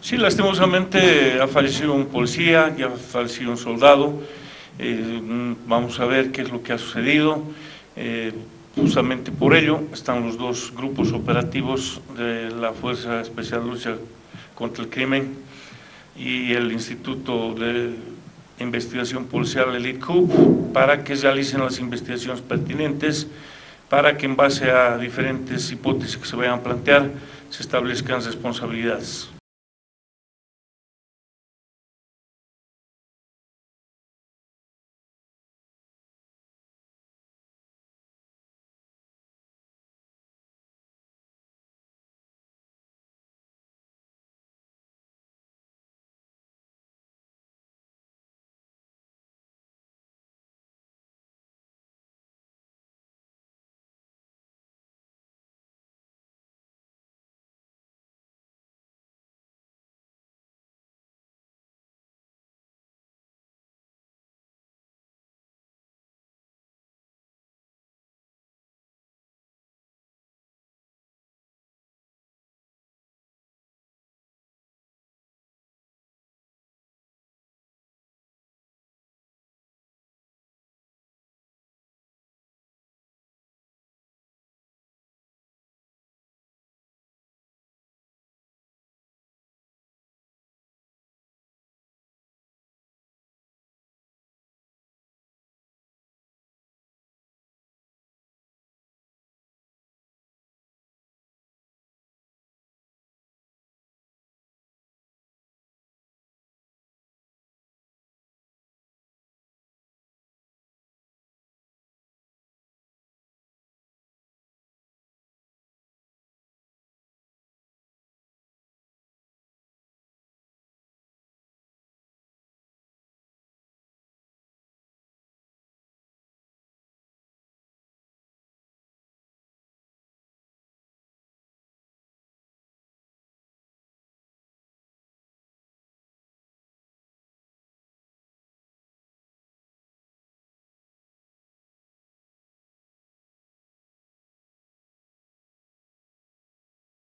Sí, lastimosamente ha fallecido un policía y ha fallecido un soldado. Eh, vamos a ver qué es lo que ha sucedido. Eh, justamente por ello están los dos grupos operativos de la Fuerza Especial de Lucha contra el Crimen y el Instituto de Investigación Policial, el ICUP, para que realicen las investigaciones pertinentes, para que en base a diferentes hipótesis que se vayan a plantear se establezcan responsabilidades.